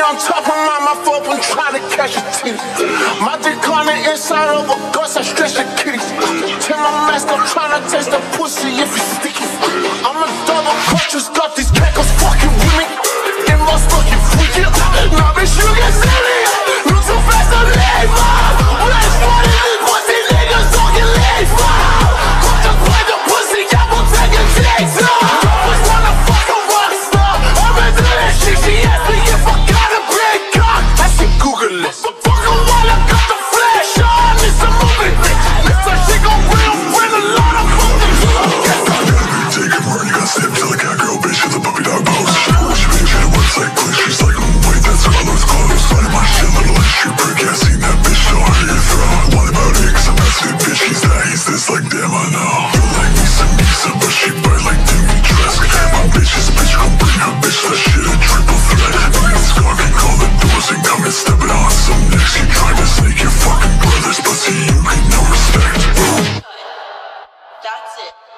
on top of mine, my foot when trying to catch a teeth. My dick on the inside of a gus, I stretch the kitty. Tear my mask, I'm trying to taste the pussy if it's sticky. I'm a double culture, got these That's it.